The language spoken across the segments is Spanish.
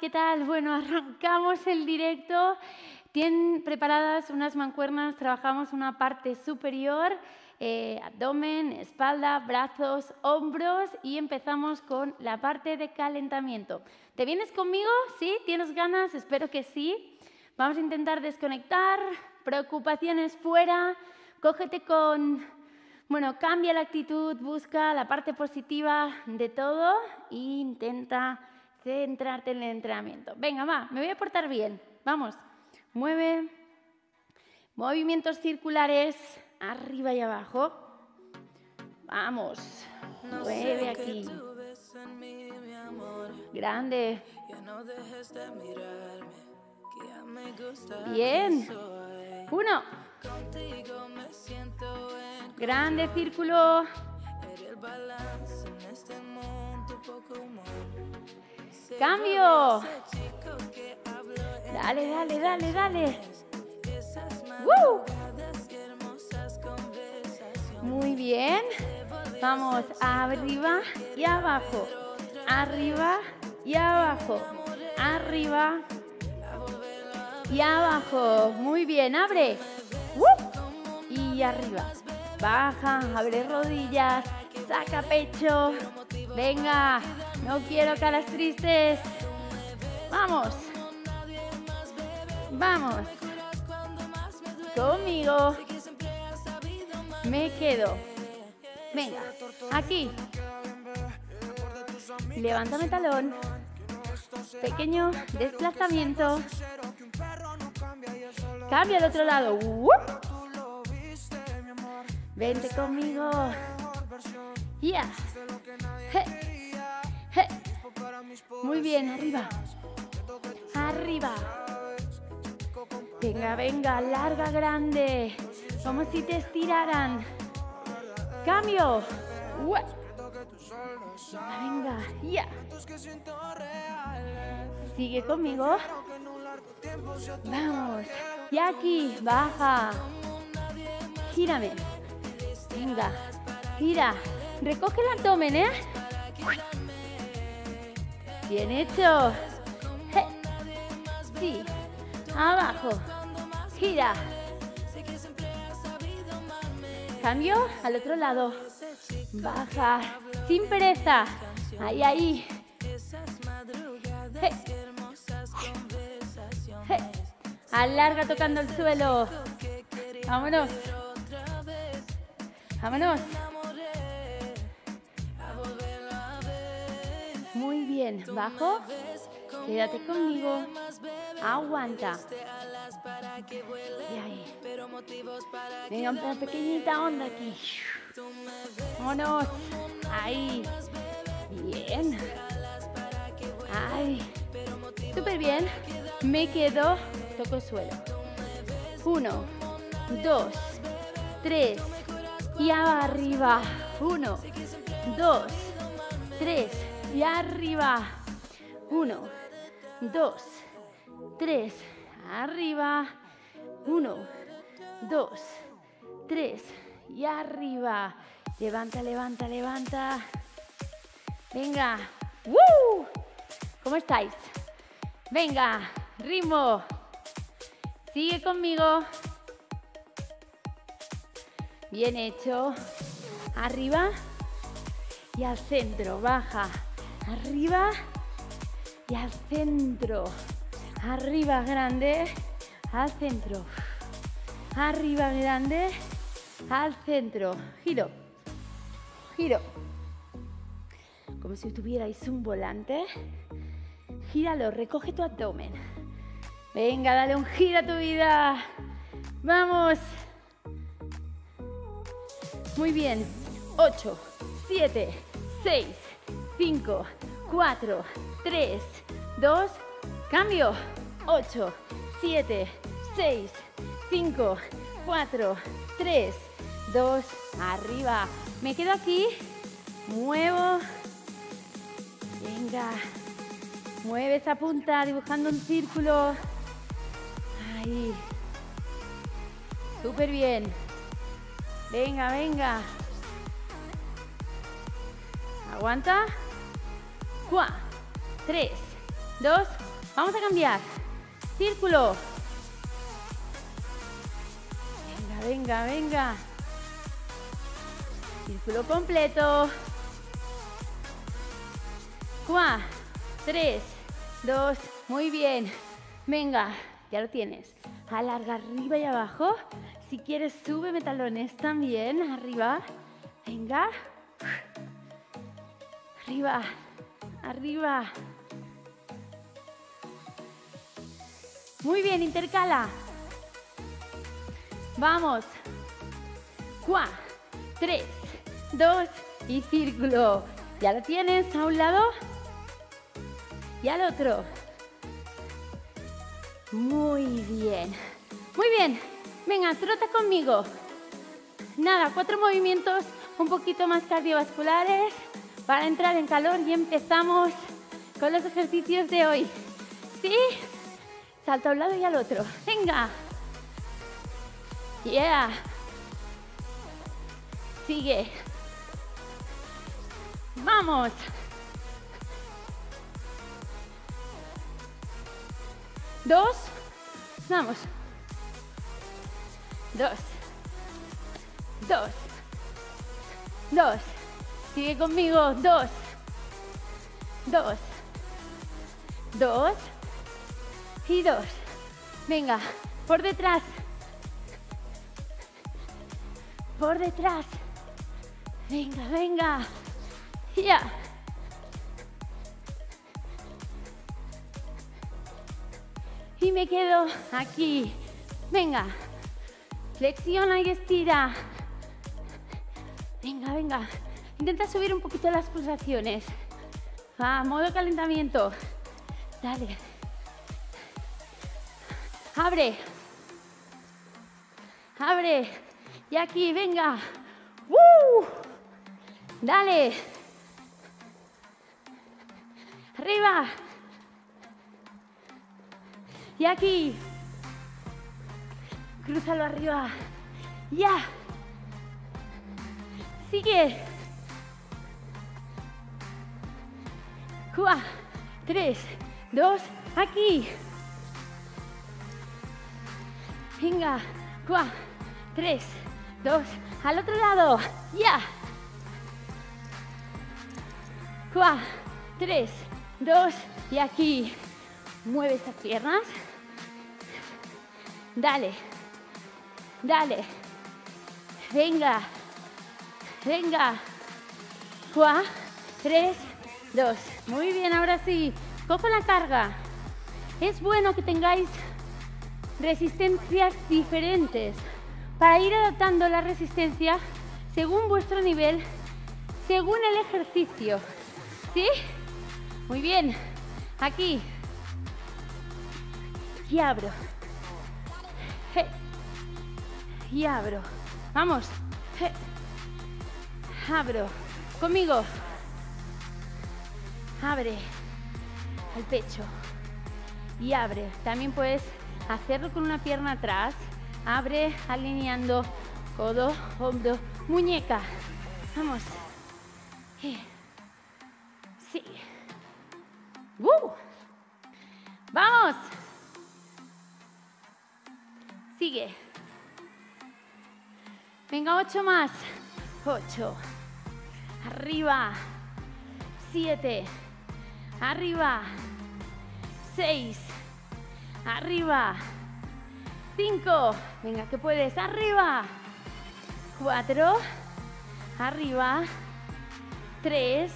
¿qué tal? Bueno, arrancamos el directo. Tienen preparadas unas mancuernas, trabajamos una parte superior, eh, abdomen, espalda, brazos, hombros y empezamos con la parte de calentamiento. ¿Te vienes conmigo? ¿Sí? ¿Tienes ganas? Espero que sí. Vamos a intentar desconectar, preocupaciones fuera, cógete con, bueno, cambia la actitud, busca la parte positiva de todo e intenta centrarte en el entrenamiento. Venga, va, me voy a portar bien. Vamos, mueve. Movimientos circulares, arriba y abajo. Vamos, mueve aquí. Grande. Bien. Uno. Grande círculo. Cambio. Dale, dale, dale, dale. Muy bien. Vamos arriba y abajo. Arriba y abajo. Arriba y abajo. Muy bien, abre. Y arriba. Baja, abre rodillas, saca pecho. Venga, no quiero caras tristes. Vamos. Vamos. Conmigo. Me quedo. Venga, aquí. Levántame talón. Pequeño desplazamiento. Cambia al otro lado. Vente conmigo. Ya. Muy bien, arriba. Arriba. Venga, venga, larga, grande. Como si te estiraran. Cambio. Venga, ya. Sigue conmigo. Vamos. Y aquí, baja. Gírame. Venga, gira. Recoge el abdomen, ¿eh? Bien hecho. Sí. Abajo. Gira. Cambio al otro lado. Baja. Sin pereza. Ahí, ahí. Alarga tocando el suelo. Vámonos. Vámonos. Muy bien. Bajo. Quédate conmigo. Aguanta. Y ahí. Venga, una pequeñita onda aquí. Vámonos. Ahí. Bien. Ay. Súper bien. Me quedo. Toco suelo. Uno, dos, tres. Y arriba. Uno, dos, tres. Y arriba. Uno, dos, tres. Arriba. Uno, dos, tres. Y arriba. Levanta, levanta, levanta. Venga. ¡Woo! ¿Cómo estáis? Venga, ritmo. Sigue conmigo. Bien hecho. Arriba y al centro. Baja. Arriba y al centro. Arriba grande. Al centro. Arriba grande. Al centro. Giro. Giro. Como si tuvierais un volante. Gíralo. Recoge tu abdomen. Venga, dale un giro a tu vida. Vamos. Muy bien. 8, 7, 6, 5, 4, 3, 2. Cambio. 8, 7, 6, 5, 4, 3, 2. Arriba. Me quedo aquí. Muevo. Venga. Mueve esa punta dibujando un círculo. Ahí. Súper bien. Venga, venga. Aguanta. 4, 3, 2, Vamos a cambiar. Círculo. Venga, venga, venga. Círculo completo. Cuatro, tres, dos, muy bien. Venga, ya lo tienes. Alarga arriba y abajo. Si quieres, sube metalones también. Arriba. Venga. Arriba. Arriba. Muy bien, intercala. Vamos. Cuatro, tres, dos y círculo. ¿Ya lo tienes a un lado? Y al otro. Muy bien. Muy bien. Venga, trota conmigo. Nada, cuatro movimientos un poquito más cardiovasculares para entrar en calor y empezamos con los ejercicios de hoy. ¿Sí? Salta a un lado y al otro. Venga. Yeah. Sigue. Vamos. Dos. Vamos. Dos. Dos. Dos. Sigue conmigo. Dos. Dos. Dos. Y dos. Venga. Por detrás. Por detrás. Venga, venga. Ya. Y me quedo aquí. Venga. Flexiona y estira. Venga, venga. Intenta subir un poquito las pulsaciones. A modo calentamiento. Dale. Abre. Abre. Y aquí, venga. ¡Uh! Dale. Arriba. Y aquí. Crúzalo arriba. Ya. Sigue. Cuatro, tres, dos, aquí. Venga. Cuatro, tres, dos, al otro lado. Ya. Cuatro, tres, dos y aquí. Mueve estas piernas. Dale. Dale. Venga. Venga. Cuatro, tres, dos. Muy bien, ahora sí. Cojo la carga. Es bueno que tengáis resistencias diferentes para ir adaptando la resistencia según vuestro nivel, según el ejercicio. ¿Sí? Muy bien. Aquí. Y abro. Y abro. Vamos. Abro. Conmigo. Abre al pecho. Y abre. También puedes hacerlo con una pierna atrás. Abre alineando codo, hombro, muñeca. Vamos. Sí. ¡Uh! ¡Vamos! Sigue. Venga, ocho más. Ocho. Arriba. Siete. Arriba. Seis. Arriba. Cinco. Venga, que puedes. Arriba. Cuatro. Arriba. Tres.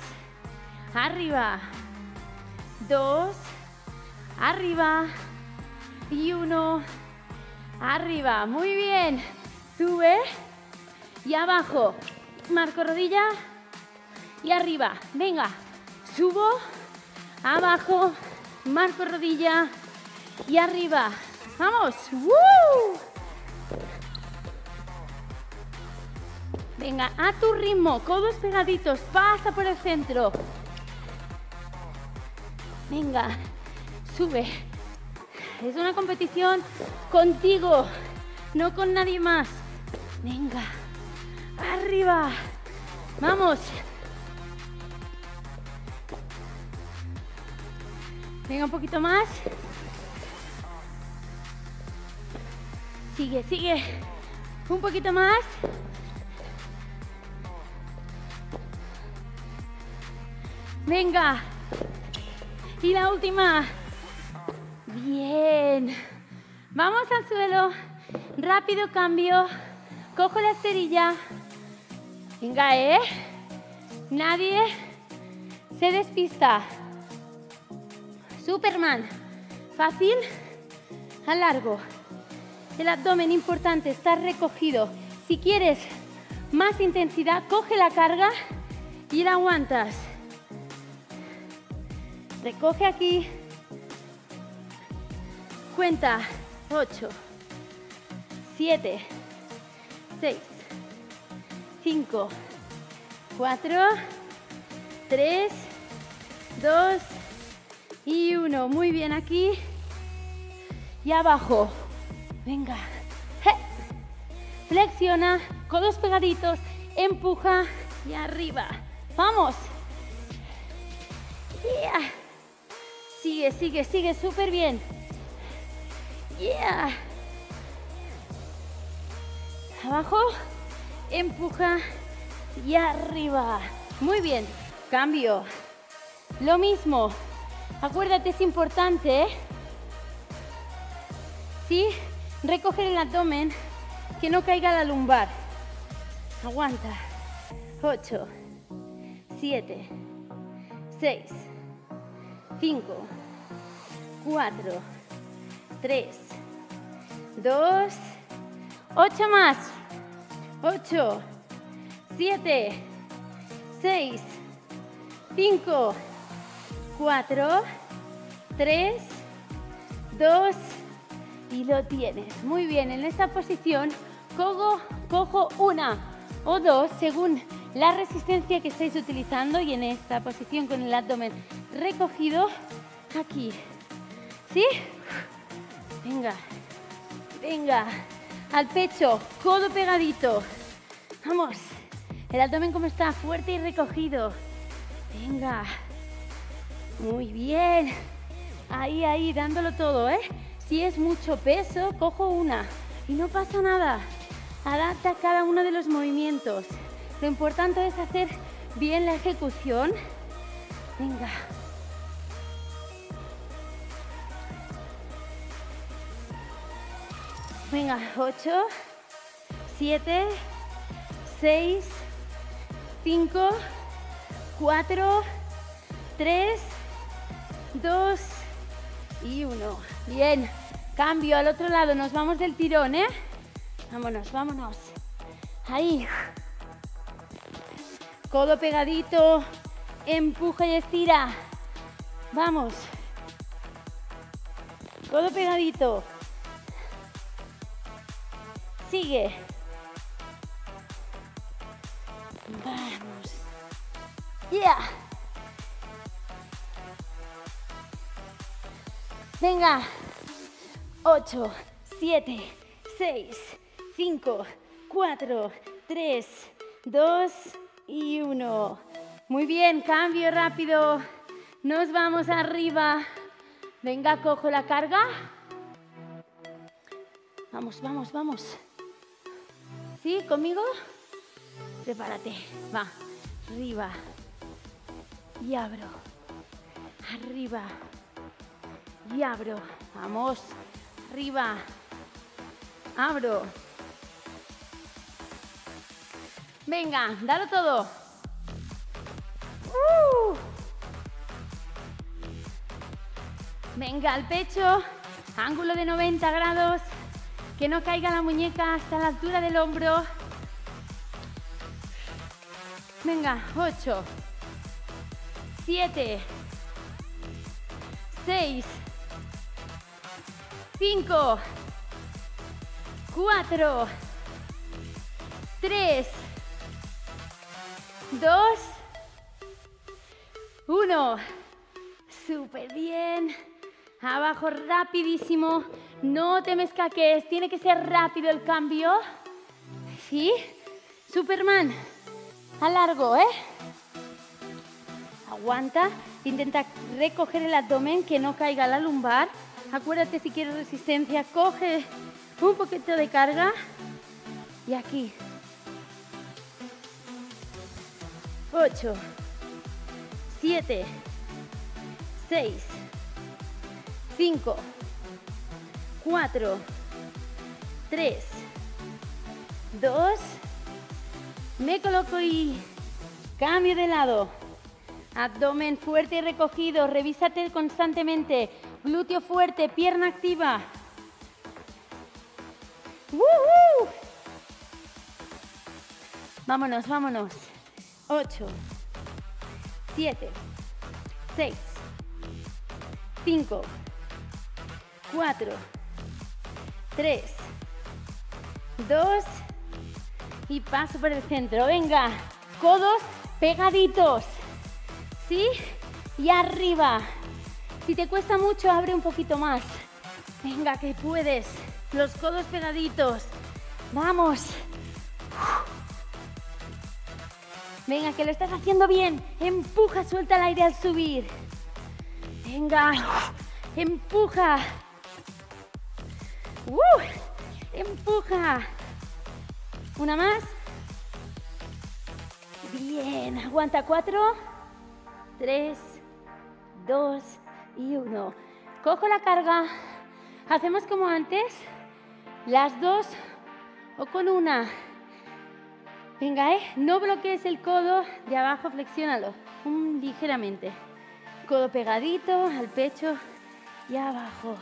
Arriba. Dos. Arriba. Y uno. Arriba. Muy bien. Sube. Y abajo. Marco rodilla. Y arriba. Venga. Subo. Abajo. Marco rodilla. Y arriba. Vamos. Venga, a tu ritmo, codos pegaditos, pasa por el centro. Venga, sube. Es una competición contigo, no con nadie más. Venga, arriba. Vamos. Venga, un poquito más. Sigue, sigue. Un poquito más. Venga. Y la última. Bien. Vamos al suelo. Rápido cambio. Cojo la cerilla. Venga, ¿eh? Nadie se despista. Superman. Fácil a largo. El abdomen importante está recogido. Si quieres más intensidad, coge la carga y la aguantas. Recoge aquí. Cuenta. 8, 7, 6, 5, 4, 3, 2 y 1. Muy bien aquí. Y abajo. Venga. Flexiona. Codos pegaditos. Empuja. Y arriba. Vamos. Sigue, sigue, sigue. Súper bien. Abajo. Empuja. Y arriba. Muy bien. Cambio. Lo mismo. Acuérdate, es importante. ¿eh? ¿Sí? Recoger el abdomen. Que no caiga la lumbar. Aguanta. 8, 7, 6, 5, 4, 3, 2, 8 más. 8, 7, 6, 5, 4, 3, 2 y lo tienes. Muy bien, en esta posición cojo, cojo una o dos según la resistencia que estáis utilizando y en esta posición con el abdomen recogido aquí. ¿Sí? Venga, venga, al pecho, codo pegadito. Vamos, el abdomen como está, fuerte y recogido. Venga, muy bien. Ahí, ahí, dándolo todo, ¿eh? Si es mucho peso, cojo una y no pasa nada. Adapta cada uno de los movimientos. Lo importante es hacer bien la ejecución. Venga. Venga, 8, 7, 6, 5, 4, 3, 2 y 1. Bien, cambio al otro lado, nos vamos del tirón, ¿eh? Vámonos, vámonos. Ahí. Codo pegadito, empuja y estira. Vamos. Codo pegadito. Sigue. Vamos. Yeah. Venga. 8, 7, 6, 5, 4, 3, 2 y 1. Muy bien, cambio rápido. Nos vamos arriba. Venga, cojo la carga. Vamos, vamos, vamos. ¿Sí? ¿Conmigo? Prepárate. Va. Arriba. Y abro. Arriba. Y abro. Vamos. Arriba. Abro. Venga, dalo todo. Uh. Venga, al pecho. Ángulo de 90 grados. Que no caiga la muñeca hasta la altura del hombro. Venga, 8, 7, 6, 5, 4, 3, 2, 1. Súper bien. Abajo rapidísimo. No te me tiene que ser rápido el cambio. ¿Sí? Superman, a largo, ¿eh? Aguanta, intenta recoger el abdomen, que no caiga la lumbar. Acuérdate si quieres resistencia, coge un poquito de carga y aquí. 8, 7, 6, 5, 4, 3, 2, me coloco y cambio de lado. Abdomen fuerte y recogido, revísate constantemente. Glúteo fuerte, pierna activa. Vámonos, vámonos. 8, 7, 6, 5, 4, 3, 2 y paso por el centro. Venga, codos pegaditos. ¿Sí? Y arriba. Si te cuesta mucho, abre un poquito más. Venga, que puedes. Los codos pegaditos. Vamos. Venga, que lo estás haciendo bien. Empuja, suelta el aire al subir. Venga, empuja. Uh, empuja. Una más. Bien, aguanta cuatro, tres, dos y uno. Cojo la carga. Hacemos como antes. Las dos o con una. Venga, ¿eh? No bloquees el codo de abajo, flexiónalo ligeramente. Codo pegadito al pecho y abajo.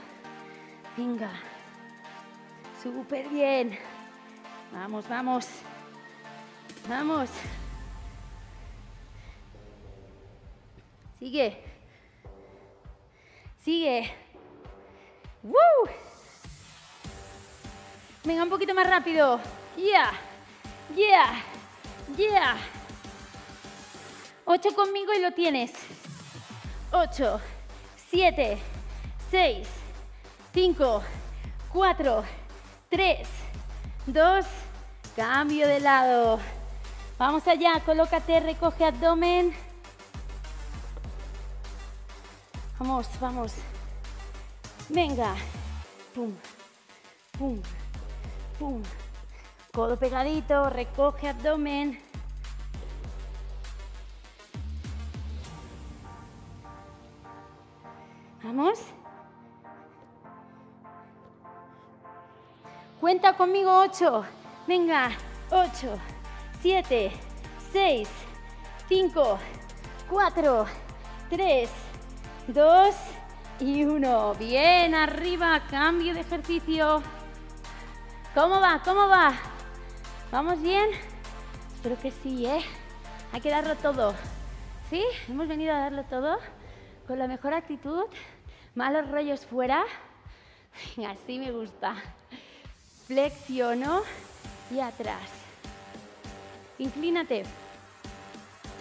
Venga. Súper bien. Vamos, vamos. Vamos. Sigue. Sigue. ¡Woo! Venga, un poquito más rápido. Yeah. Yeah. Yeah. Ocho conmigo y lo tienes. Ocho, siete, seis, cinco, cuatro, tres, dos, cambio de lado. Vamos allá, colócate, recoge abdomen. Vamos, vamos. Venga. Pum, pum, pum. Codo pegadito, recoge abdomen. Vamos. Cuenta conmigo ocho. Venga, ocho, siete, seis, cinco, cuatro, tres, dos y uno. Bien, arriba, cambio de ejercicio. ¿Cómo va? ¿Cómo va? ¿Vamos bien? Espero que sí, ¿eh? Hay que darlo todo. ¿Sí? Hemos venido a darlo todo con la mejor actitud. Malos rollos fuera. Así me gusta. Flexiono y atrás. Inclínate.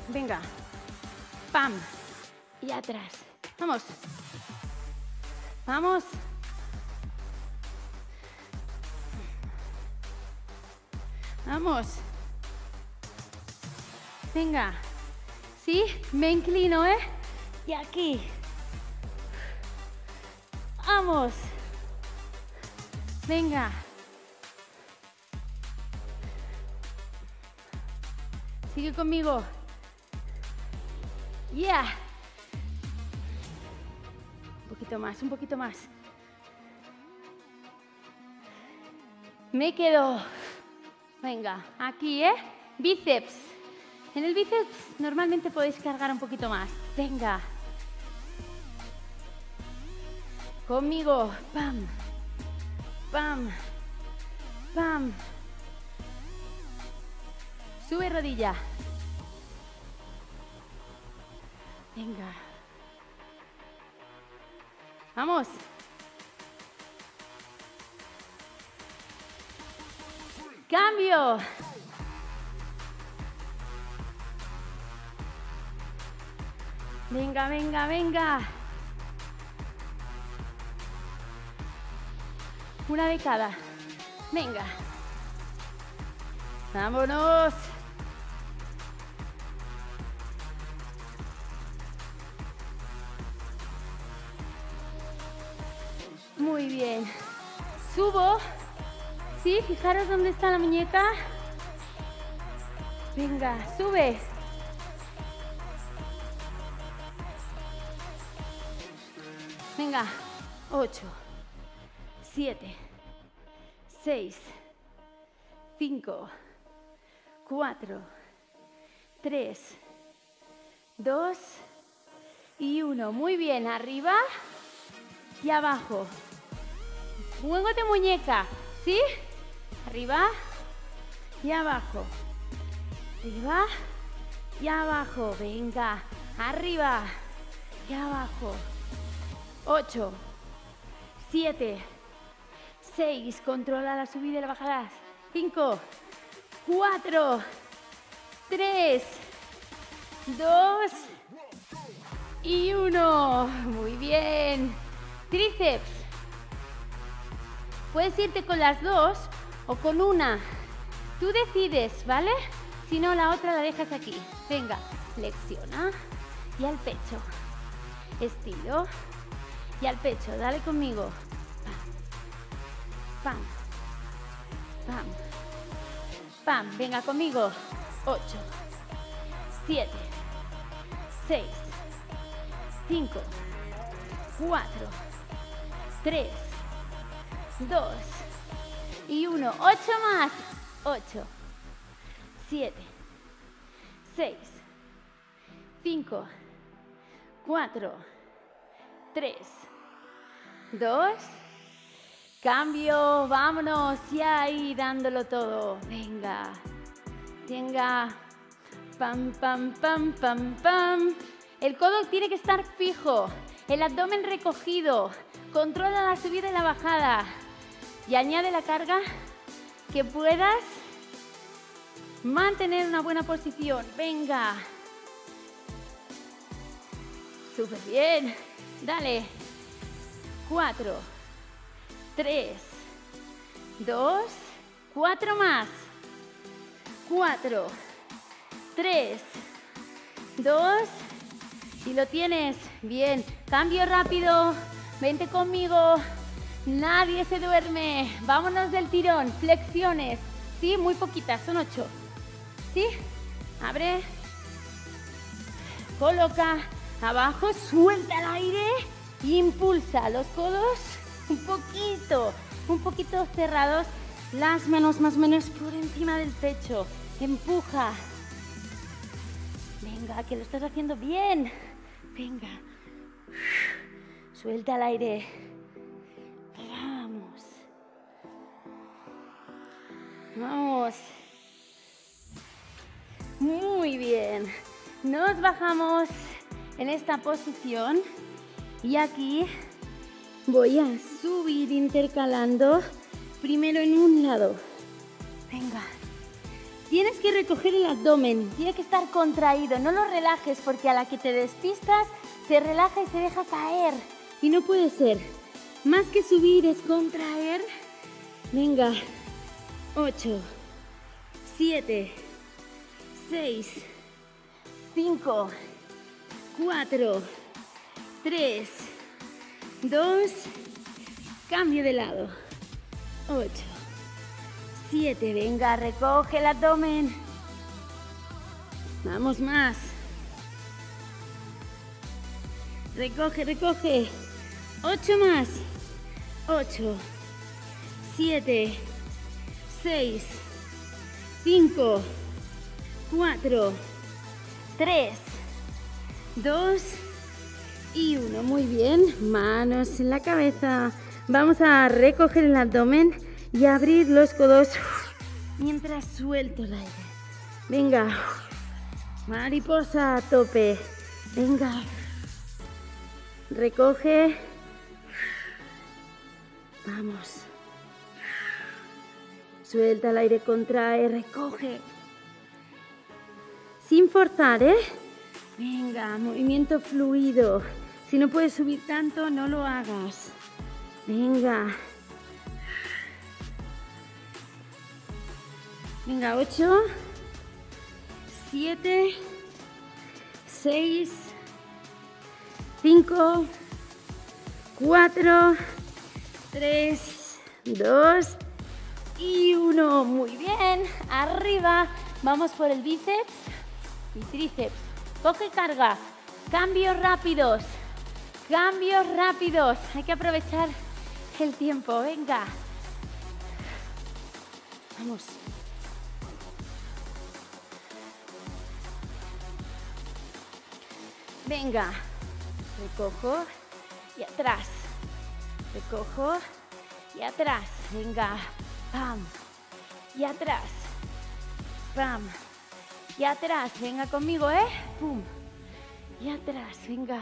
Venga. Pam. Y atrás. Vamos. Vamos. Vamos. Venga. ¿Sí? Me inclino, ¿eh? Y aquí. Vamos. Venga. Sigue conmigo. Yeah. Más, un poquito más. Me quedo. Venga, aquí, ¿eh? Bíceps. En el bíceps normalmente podéis cargar un poquito más. Venga. Conmigo. Pam. Pam. Pam. Sube rodilla. Venga. Vamos. Cambio. Venga, venga, venga. Una de cada. Venga. Vámonos. Muy bien. Subo. ¿Sí? Fijaros dónde está la muñeca. Venga, sube. Venga, 8, 7, 6, 5, 4, 3, 2 y 1. Muy bien, arriba y abajo. Juego de muñeca, ¿sí? Arriba y abajo. Arriba y abajo. Venga, arriba y abajo. 8, 7, 6. Controla la subida y la bajada. 5, 4, 3, 2 y 1. Muy bien. Tríceps. Puedes irte con las dos o con una. Tú decides, ¿vale? Si no, la otra la dejas aquí. Venga, flexiona y al pecho. Estilo y al pecho. Dale conmigo. Pam. Pam. Pam. Venga conmigo. 8, 7, 6, 5, 4, 3, 2 y 1. 8 más. 8, 7, 6, 5, 4, 3, 2, cambio, vámonos, y ahí dándolo todo. Venga, venga, pam, pam, pam, pam, pam. El codo tiene que estar fijo, el abdomen recogido, controla la subida y la bajada y añade la carga que puedas mantener una buena posición. Venga. Súper bien. Dale. Cuatro. Tres. Dos. Cuatro más. Cuatro. Tres. Dos. Y lo tienes. Bien. Cambio rápido. Vente conmigo. Nadie se duerme. Vámonos del tirón. Flexiones. Sí, muy poquitas. Son ocho. ¿Sí? Abre. Coloca. Abajo. Suelta el aire. Impulsa los codos un poquito. Un poquito cerrados. Las manos más menos por encima del pecho. Empuja. Venga, que lo estás haciendo bien. Venga. Suelta el aire. Vamos. Vamos. Muy bien. Nos bajamos en esta posición y aquí voy a subir intercalando primero en un lado. Venga. Tienes que recoger el abdomen, tiene que estar contraído, no lo relajes porque a la que te despistas se relaja y se deja caer. Y no puede ser. Más que subir es contraer. Venga. 8, 7, 6, 5, 4, 3, 2, cambio de lado. 8, 7, venga, recoge el abdomen. Vamos más. Recoge, recoge. 8 más. 8, 7, 6, 5, 4, 3, 2 y 1. Muy bien. Manos en la cabeza. Vamos a recoger el abdomen y abrir los codos mientras suelto el aire. Venga. Mariposa a tope. Venga. Recoge. Vamos. Suelta el aire, contrae, recoge. Sin forzar, ¿eh? Venga, movimiento fluido. Si no puedes subir tanto, no lo hagas. Venga. Venga, 8, 7, 6, 5, 4, Tres, dos y uno. Muy bien. Arriba. Vamos por el bíceps y tríceps. Coge carga. Cambios rápidos. Cambios rápidos. Hay que aprovechar el tiempo. Venga. Vamos. Venga. Recojo y atrás. Recojo y atrás. Venga. Pam. Y atrás. Pam. Y atrás. Venga conmigo, ¿eh? Pum. Y atrás. Venga.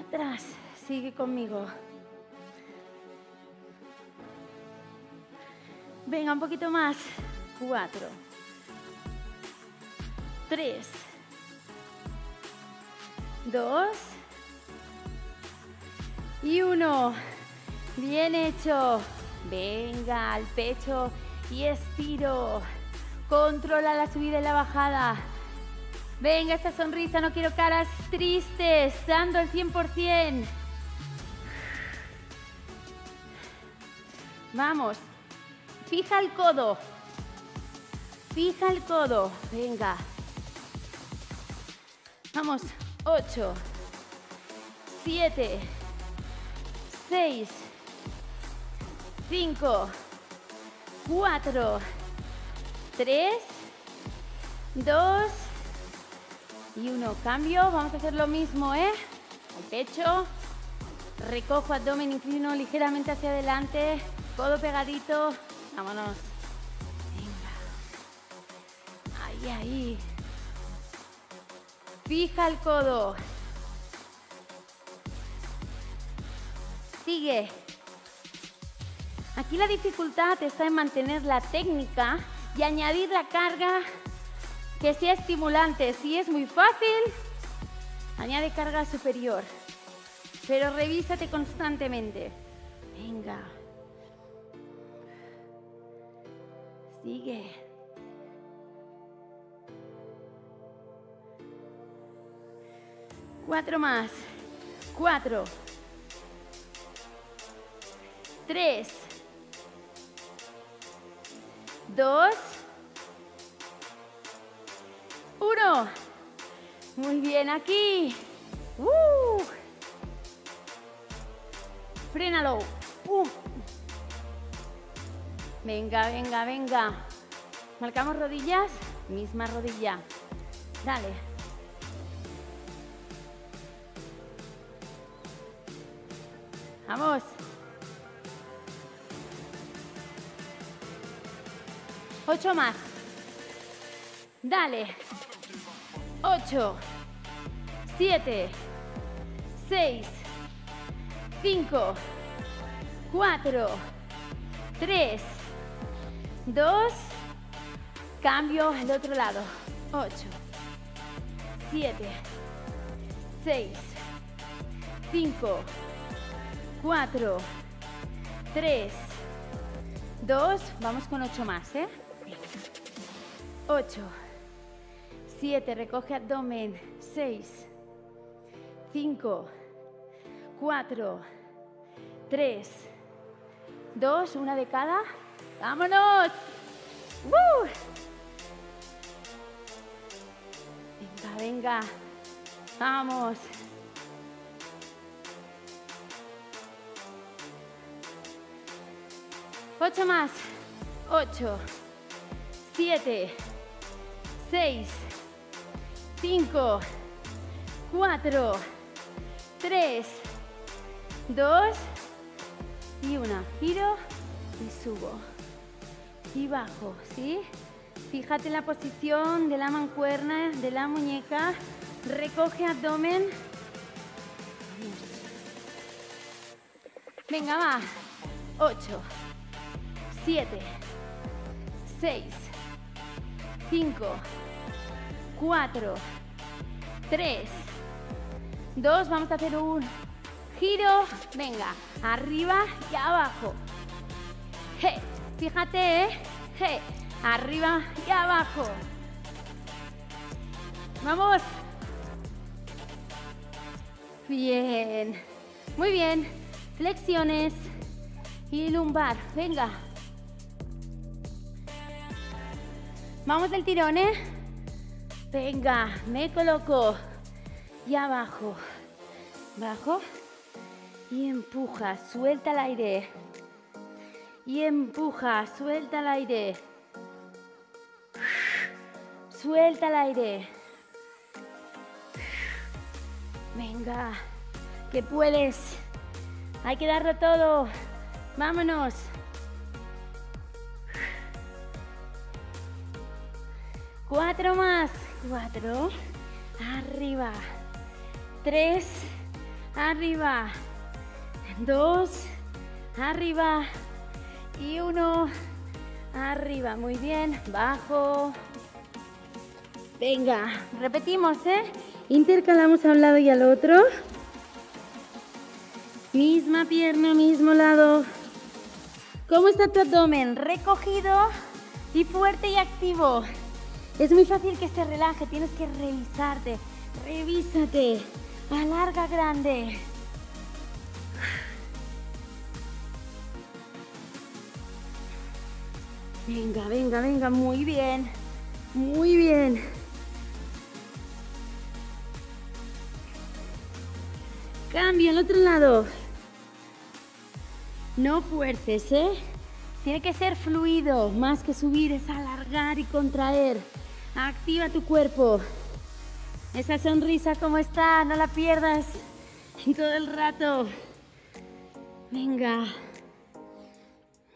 Atrás. Sigue conmigo. Venga, un poquito más. Cuatro. Tres. Dos. Y uno. Bien hecho. Venga, al pecho y estiro. Controla la subida y la bajada. Venga, esta sonrisa, no quiero caras tristes, dando el 100%. Vamos, fija el codo. Fija el codo, venga. Vamos, 8, 7, 6, 5, 4, 3, 2 y 1. Cambio, vamos a hacer lo mismo, ¿eh? Al pecho, recojo abdomen, inclino ligeramente hacia adelante, codo pegadito, vámonos. Venga. Ahí, ahí. Fija el codo. Sigue. Aquí la dificultad está en mantener la técnica y añadir la carga que sea estimulante. Si es muy fácil, añade carga superior. Pero revísate constantemente. Venga. Sigue. Cuatro más. Cuatro. Tres. Dos. Uno. Muy bien, aquí. Uh. Frénalo. Pum. Venga, venga, venga. Marcamos rodillas. Misma rodilla. Dale. Vamos. Ocho más. Dale. Ocho. Siete. Seis. Cinco. Cuatro. Tres. Dos. Cambio al otro lado. Ocho. Siete. Seis. Cinco. Cuatro. Tres. Dos. Vamos con ocho más, ¿eh? 8, 7, recoge abdomen, 6, 5, 4, 3, 2, una de cada. ¡Vámonos! Venga, venga. Vamos. Ocho más. Ocho. Siete. 6, 5, 4, 3, 2 y 1. Giro y subo. Y bajo, ¿sí? Fíjate en la posición de la mancuerna, de la muñeca. Recoge abdomen. Venga, va. 8, 7, 6, 5, 4, 3, 2, vamos a hacer un giro, venga, arriba y abajo. fíjate, ¿eh? arriba y abajo. Vamos. Bien, muy bien. flexiones y lumbar. Venga. Vamos del tirón, ¿eh? Venga, me coloco. Y abajo. Bajo. Y empuja, suelta el aire. Y empuja, suelta el aire. Suelta el aire. Venga, que puedes. Hay que darlo todo. Vámonos. Cuatro más. Cuatro. Arriba. Tres. Arriba. Dos. Arriba. Y uno. Arriba. Muy bien. Bajo. Venga. Repetimos, ¿eh? Intercalamos a un lado y al otro. Misma pierna, mismo lado. ¿Cómo está tu abdomen? Recogido y fuerte y activo. Es muy fácil que se relaje, tienes que revisarte. Revísate. Alarga grande. Venga, venga, venga, muy bien. Muy bien. Cambio al otro lado. No fuerces, ¿eh? Tiene que ser fluido, más que subir, es alargar y contraer. Activa tu cuerpo. Esa sonrisa, ¿cómo está? No la pierdas todo el rato. Venga.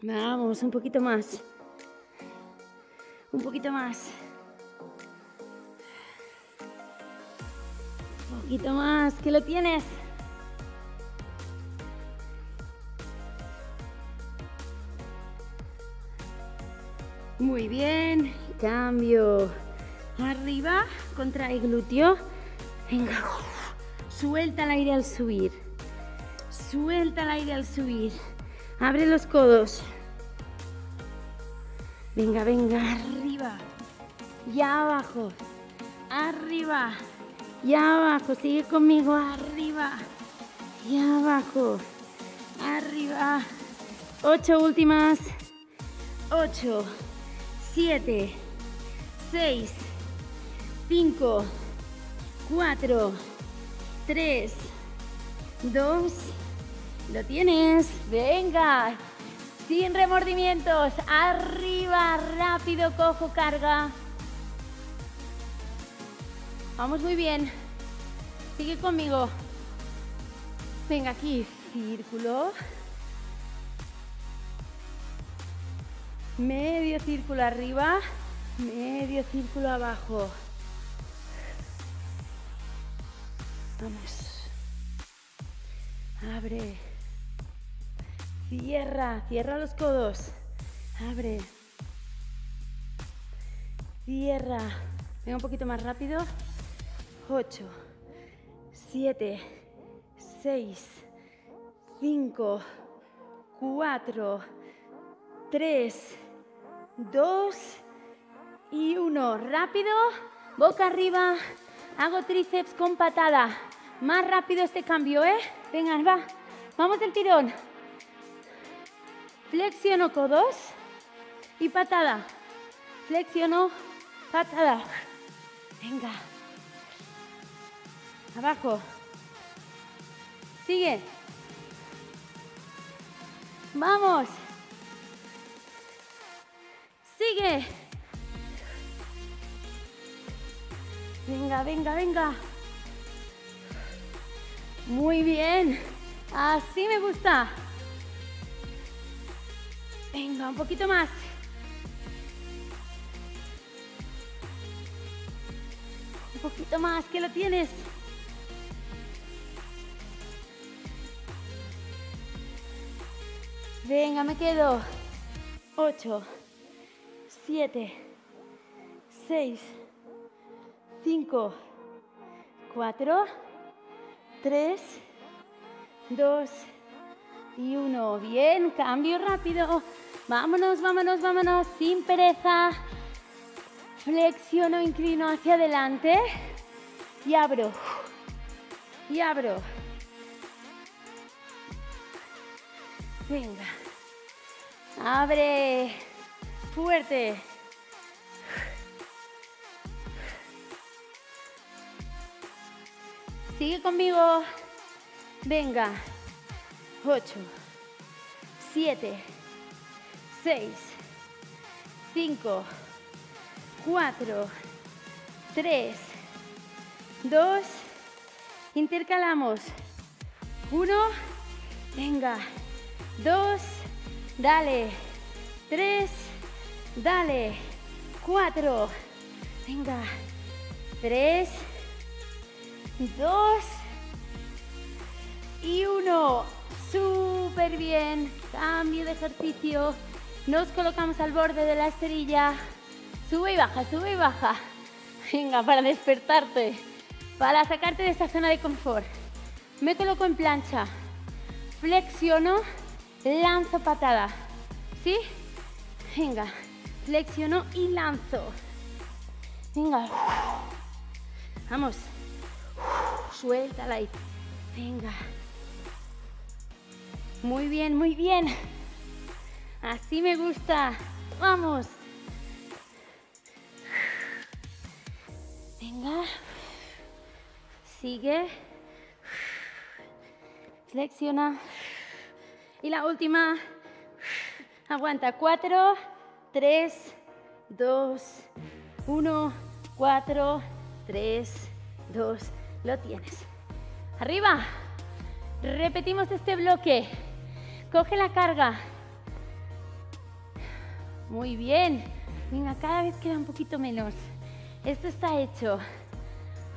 Vamos, un poquito más. Un poquito más. Un poquito más, que lo tienes. Muy bien, cambio. Arriba, contrae glúteo. Venga, suelta el aire al subir. Suelta el aire al subir. Abre los codos. Venga, venga, arriba. Y abajo. Arriba. Y abajo. Sigue conmigo. Arriba. Y abajo. Arriba. Ocho últimas. Ocho. 7, 6, 5, 4, 3, 2, lo tienes, venga, sin remordimientos, arriba, rápido, cojo, carga. Vamos muy bien, sigue conmigo. Venga aquí, círculo. Medio círculo arriba, medio círculo abajo. Vamos. Abre. Cierra, cierra los codos. Abre. Cierra. Venga un poquito más rápido. 8, 7, 6, 5, 4, 3, dos y uno. Rápido, boca arriba. Hago tríceps con patada. Más rápido este cambio, ¿eh? Venga, va. Vamos del tirón. Flexiono codos y patada. Flexiono, patada. Venga. Abajo. Sigue. Vamos. Sigue. Venga, venga, venga. Muy bien. Así me gusta. Venga, un poquito más. Un poquito más, que lo tienes. Venga, me quedo. Ocho. 7, 6, 5, 4, 3, 2 y 1. Bien, cambio rápido. Vámonos, vámonos, vámonos, sin pereza. Flexiono, inclino hacia adelante y abro. Y abro. Venga. Abre. Fuerte. Sigue conmigo. Venga. Ocho. Siete. Seis. Cinco. Cuatro. Tres. Dos. Intercalamos. Uno. Venga. Dos. Dale. Tres. Dale. Cuatro. Venga. Tres. Dos. Y uno. Súper bien. Cambio de ejercicio. Nos colocamos al borde de la esterilla. Sube y baja, sube y baja. Venga, para despertarte. Para sacarte de esta zona de confort. Me coloco en plancha. Flexiono. Lanzo patada. ¿Sí? Venga. Flexiono y lanzo. Venga. Vamos. Suéltala ahí. Venga. Muy bien, muy bien. Así me gusta. Vamos. Venga. Sigue. Flexiona. Y la última. Aguanta. Cuatro, tres, dos, uno, cuatro, tres, dos. Lo tienes. Arriba. Repetimos este bloque. Coge la carga. Muy bien. Venga, cada vez queda un poquito menos. Esto está hecho.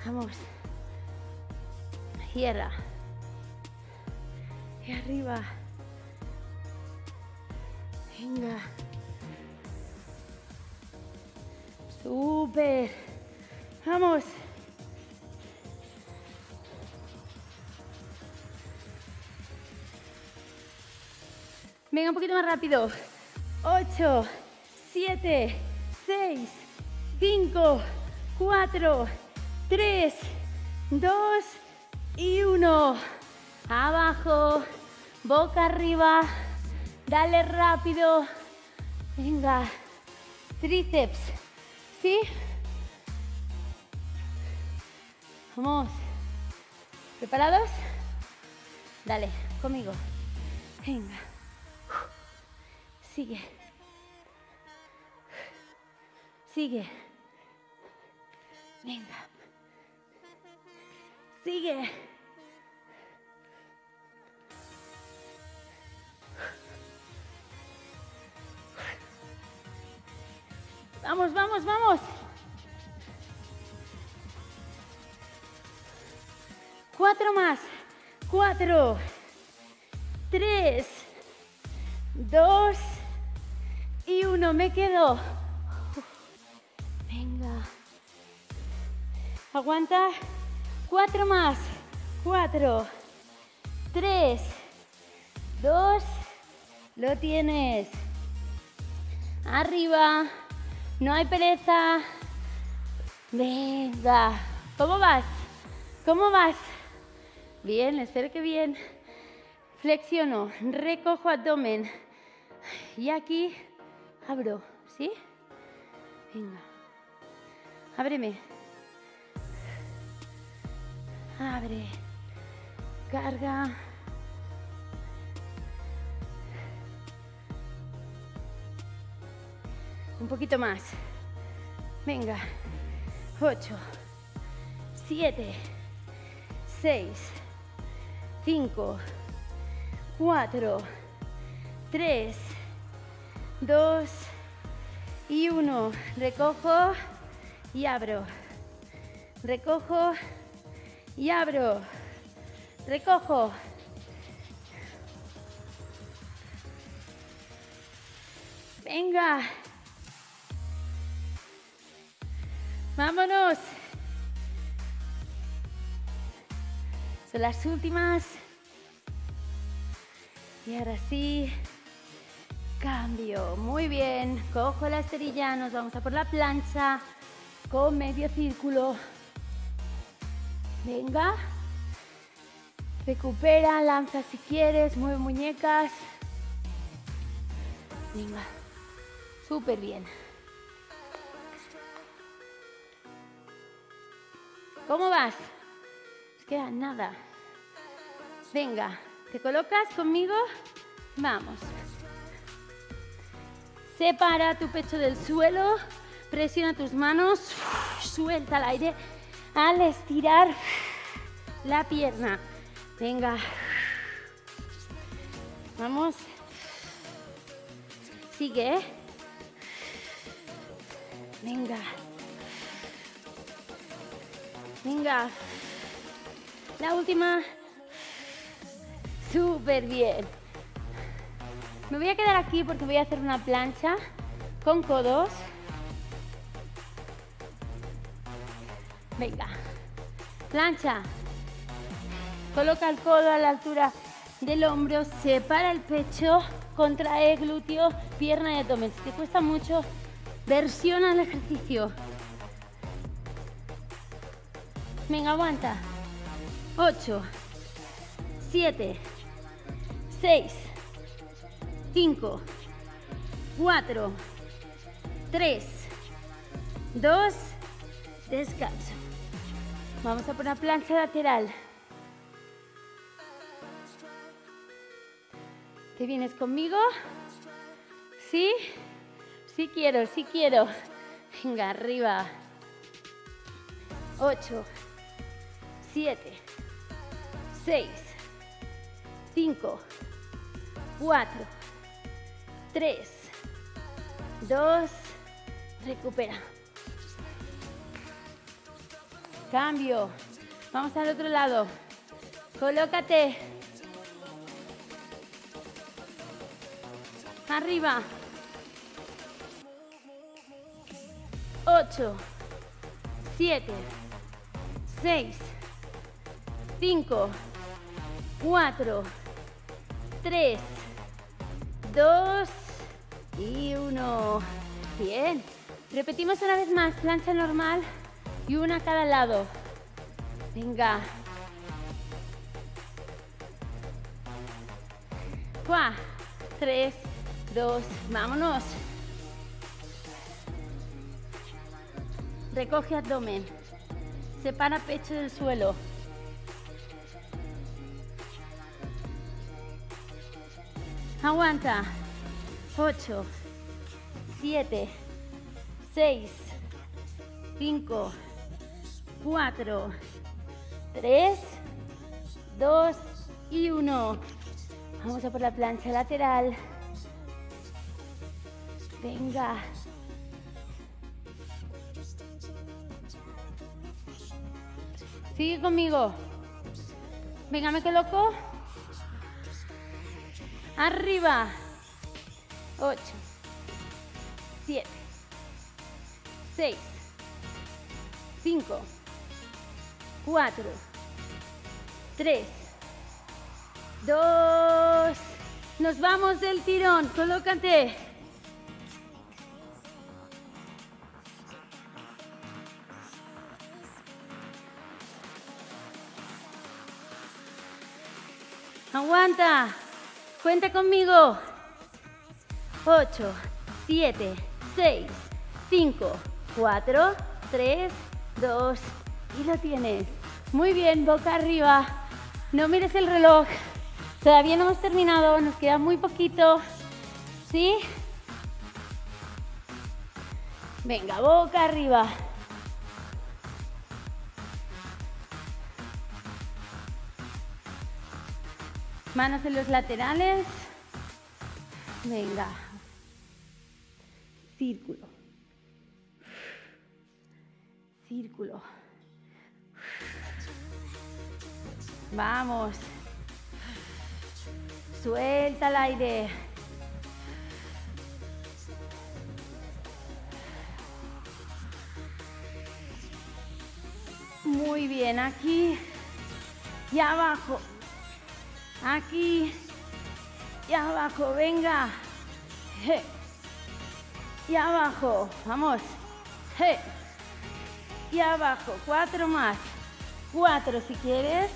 Vamos. Cierra. Y arriba. Venga. Súper. Vamos. Venga, un poquito más rápido. 8, 7, 6, 5, 4, 3, 2 y 1. Abajo, boca arriba. Dale rápido. Venga. Tríceps. ¿Sí? Vamos. ¿Preparados? Dale, conmigo. Venga. Sigue. Sigue. Venga. Sigue. Vamos, vamos, vamos. Cuatro más. Cuatro. Tres. Dos. Y uno. Me quedo. Venga. Aguanta. Cuatro más. Cuatro. Tres. Dos. Lo tienes. Arriba. No hay pereza. Venga. ¿Cómo vas? ¿Cómo vas? Bien, espero que bien. Flexiono, recojo abdomen. Y aquí abro, ¿sí? Venga. Ábreme. Abre. Carga. Un poquito más. Venga. Ocho. Siete. Seis. Cinco. Cuatro. Tres. Dos. Y uno. Recojo y abro. Recojo y abro. Recojo. Venga. Vámonos. Son las últimas. Y ahora sí. Cambio. Muy bien. Cojo la esterilla. Nos vamos a por la plancha. Con medio círculo. Venga. Recupera. Lanza si quieres. Mueve muñecas. Venga. Súper bien. ¿Cómo vas? Nos queda nada. Venga, ¿te colocas conmigo? Vamos. Separa tu pecho del suelo, presiona tus manos, suelta el aire al estirar la pierna. Venga. Vamos. Sigue. Venga. Venga. La última. Súper bien. Me voy a quedar aquí porque voy a hacer una plancha con codos. Venga. Plancha. Coloca el codo a la altura del hombro, separa el pecho, contrae glúteo, pierna y abdomen. Si te cuesta mucho, versiona el ejercicio. Venga, aguanta. 8, 7, 6, 5, 4, 3, 2, descanso. Vamos a por una plancha lateral. ¿Te vienes conmigo? ¿Sí? Sí quiero, sí quiero. Venga, arriba. 8, 7, 6, 5, 4, 3, 2, recupera. Cambio. Vamos al otro lado. Colócate. Arriba. 8, 7, 6, 5, 4, 3, 2 y 1. Bien. Repetimos una vez más, plancha normal y una a cada lado. Venga. 4, 3, dos, vámonos. Recoge abdomen. Separa pecho del suelo. Aguanta. Ocho, siete, seis, cinco, cuatro, tres, dos y uno. Vamos a por la plancha lateral. Venga. Sigue conmigo. Venga, me coloco. Arriba. Ocho. Siete. Seis. Cinco. Cuatro. Tres. Dos. Nos vamos del tirón. Colócate. Aguanta. Cuenta conmigo. 8, 7, 6, 5, 4, 3, 2 y lo tienes. Muy bien, boca arriba. No mires el reloj. Todavía no hemos terminado, nos queda muy poquito. ¿Sí? Venga, boca arriba. Manos en los laterales. Venga. Círculo. Círculo. Vamos. Suelta el aire. Muy bien, aquí y abajo. Aquí y abajo, venga y abajo. Vamos. Y abajo. Cuatro más. Cuatro si quieres.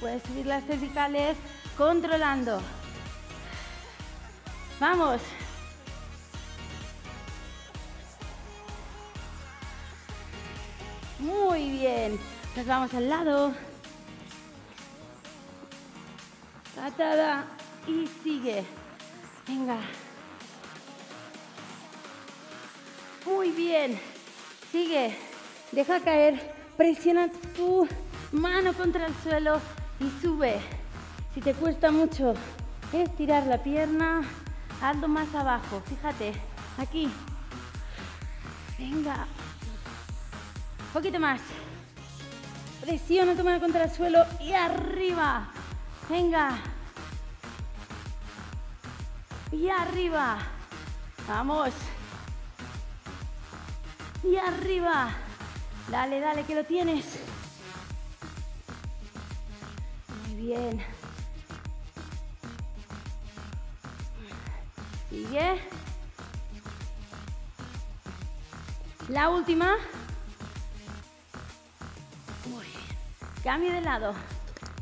Puedes subir las cervicales controlando. Vamos. Muy bien. Nos vamos al lado. Patada y sigue. Venga. Bien. Sigue. Deja caer. Presiona tu mano contra el suelo y sube. Si te cuesta mucho estirar la pierna, hazlo más abajo. Fíjate, aquí. Venga. Un poquito más. Presiona tu mano contra el suelo y arriba. Venga. Y arriba. Vamos. Y arriba. Dale, dale, que lo tienes. Muy bien. Sigue. La última. Muy bien. Cambio de lado.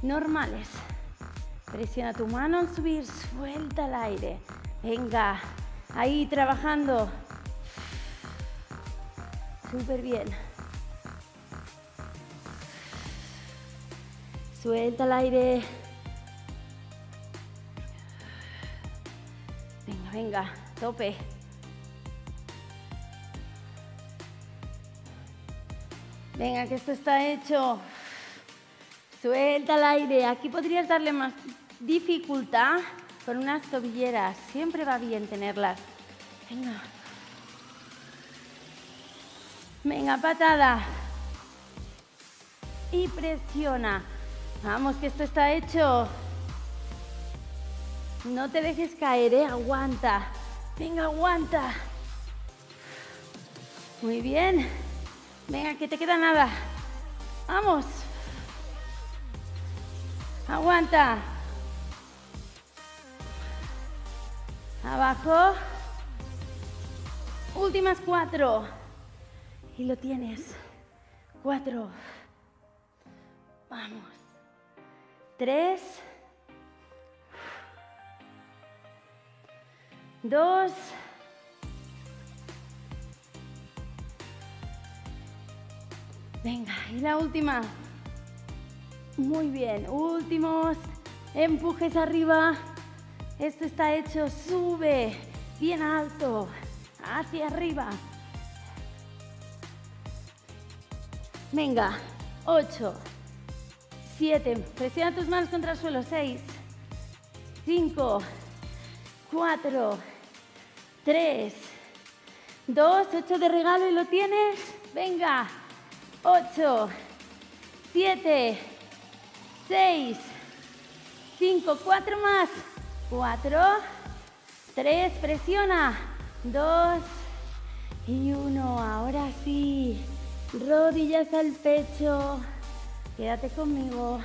Normales. Presiona tu mano al subir. Suelta el aire. Venga. Ahí trabajando. Súper bien. Suelta el aire. Venga, venga, tope. Venga, que esto está hecho. Suelta el aire. Aquí podrías darle más dificultad con unas tobilleras. Siempre va bien tenerlas. Venga. Venga, patada. Y presiona. Vamos, que esto está hecho. No te dejes caer, ¿eh? Aguanta. Venga, aguanta. Muy bien. Venga, que te queda nada. Vamos. Aguanta. Abajo. Últimas cuatro. Y lo tienes. Cuatro. Vamos. Tres. Dos. Venga, y la última. Muy bien, últimos empujes arriba. Esto está hecho, sube bien alto, hacia arriba. Venga, ocho. 7, presiona tus manos contra el suelo, 6, 5, 4, 3, 2, 8 de regalo y lo tienes, venga, 8, 7, 6, 5, 4 más, 4, 3, presiona, 2 y 1, ahora sí, rodillas al pecho, Quédate conmigo.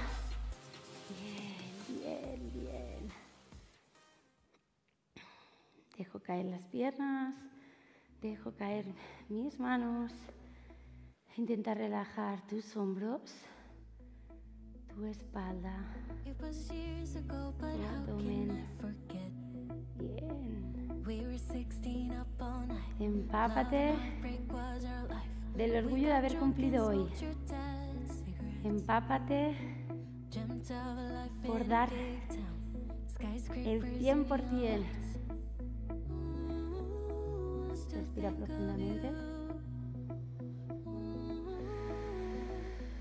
Bien, bien, bien. Dejo caer las piernas, dejo caer mis manos. Intenta relajar tus hombros, tu espalda, tu abdomen. Bien. Empápate del orgullo de haber cumplido hoy. Empápate por dar el 100%. Respira profundamente.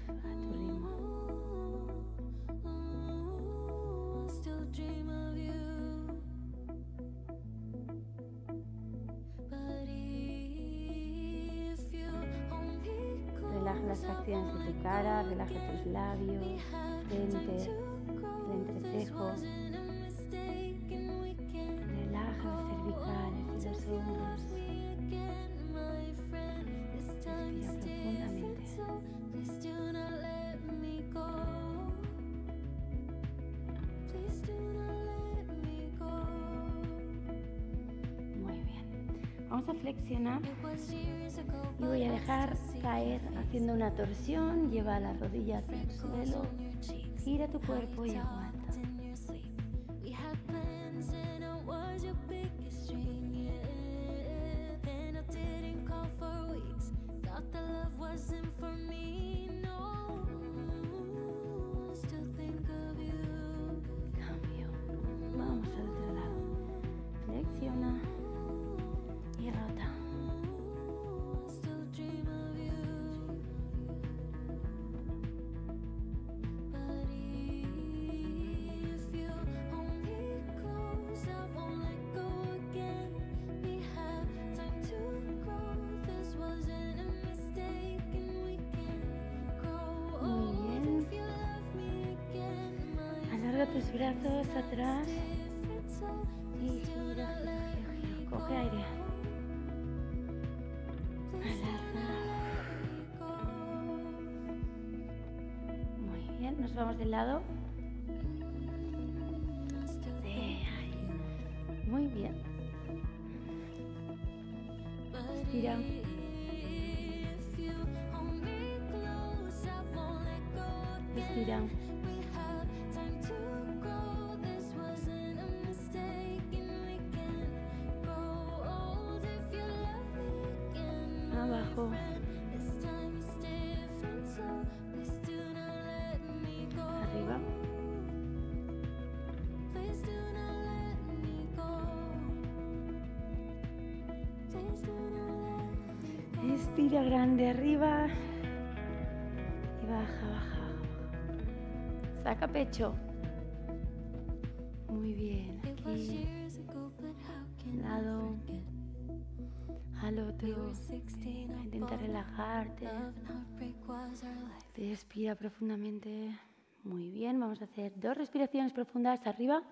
A tu ritmo. Relaja las facciones de tu cara, relaja tus labios, frente, el entrecejo. Relaja los cervicales y los hombros. Respira profundamente. Vamos a flexionar y voy a dejar caer haciendo una torsión. Lleva las rodillas al suelo. Gira tu cuerpo y aguanta. Brazos atrás y Coge aire. Alarga. Muy bien, nos vamos del lado. Muy bien. Estira. Estira. Estira grande arriba y baja, baja, baja. Saca pecho. Muy bien. Aquí. Un lado. Al otro. Intenta relajarte. Respira profundamente. Muy bien. Vamos a hacer dos respiraciones profundas arriba.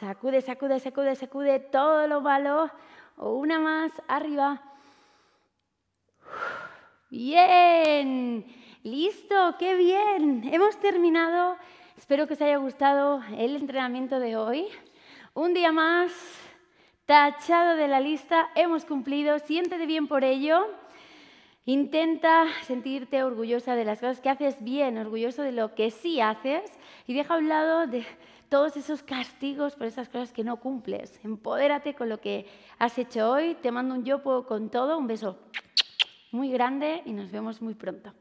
Sacude, sacude, sacude, sacude todo lo malo. O una más arriba. Bien, listo, qué bien. Hemos terminado. Espero que os haya gustado el entrenamiento de hoy. Un día más, tachado de la lista, hemos cumplido. Siéntete bien por ello. Intenta sentirte orgullosa de las cosas que haces bien, orgulloso de lo que sí haces y deja a un lado de todos esos castigos por esas cosas que no cumples. Empodérate con lo que has hecho hoy. Te mando un yo con todo, un beso muy grande y nos vemos muy pronto.